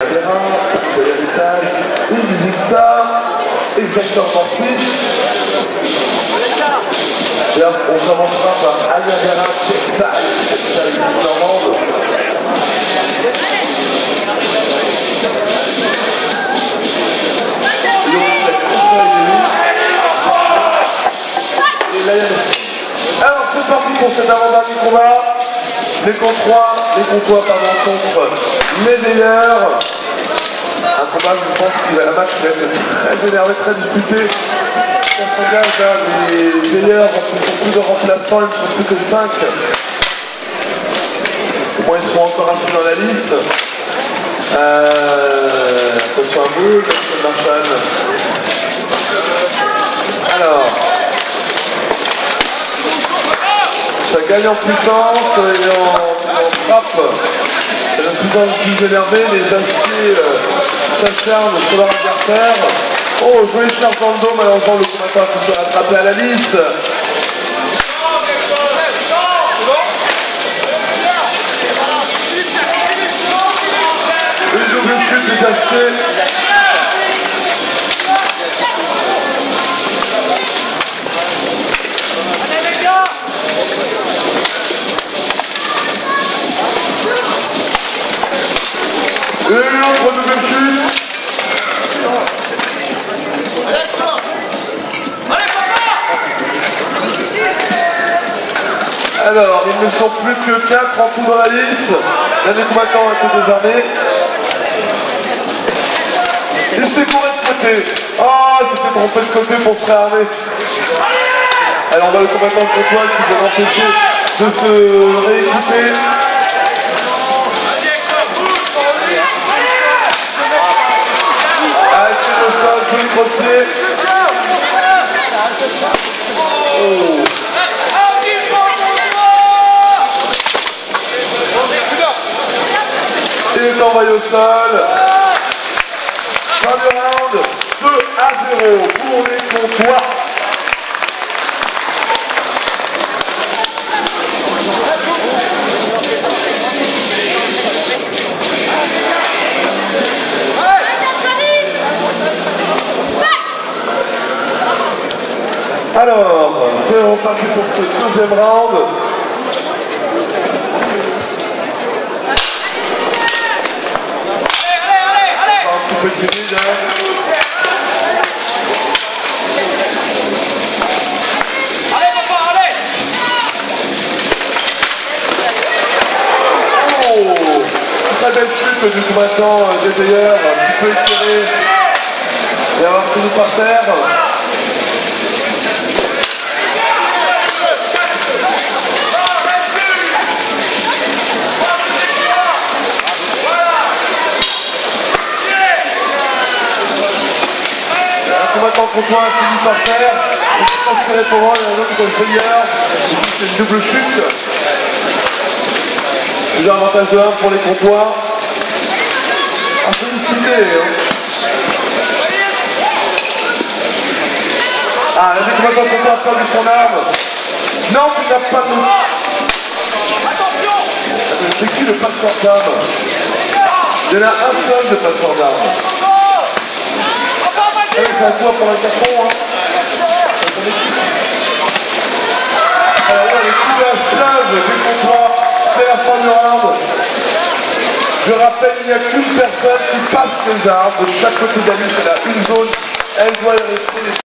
de l'héritage, une victoire, exactement plus. On commencera par Ayagara Cheksai, Cheksai normande. Alors c'est parti pour cet avant-dernier combat. Les comptoirs, les comptoirs pardon, contre les meilleurs. Je pense qu'il va la match va être très énervé, très disputé. On s'engage là, les meilleurs ne sont plus de remplaçants, ils ne sont plus que 5. Au moins ils sont encore assis dans la liste. Euh, attention à vous, Marshall. Alors, ça gagne en puissance et en, en frappe. Plus en plus énervé, les astiers euh, s'acharnent sur leur adversaire. Oh, jouer charge dans le dos, malheureusement le combattant a pu se rattraper à la lisse. Alors, il ne sont plus que 4 en tout dans la liste. L'année combattant a été désarmé. Il s'est couru de côté. Ah, oh, c'était trompé de côté pour se réarmer. Alors, on a le combattant de côtois qui va empêcher de se rééquiper. joli coup de pied. Oh. Il est envoyé au sol. Fin du round, 2 à 0 pour les comptoirs. Alors, c'est reparti pour ce deuxième round. Allez Oh Très belle chute du combattant des ailleurs, un peu étiré et avoir tenu par terre. Combattant contre toi fini par faire. Transféré pour moi, il y a un autre meilleur. Ici c'est une double chute. Déjà avantage de 1 pour les comptoirs. Un peu disputé. Hein. Ah, il y a des combattants contre a perdu son arme. Non, tu n'as pas de... Attention C'est qui le passeur d'armes Il y en a un seul de passeur d'armes. Allez, c'est à pour. Hein. Je rappelle, il n'y a qu'une personne qui passe les armes. De chaque côté de la liste, elle une zone. Elle doit rester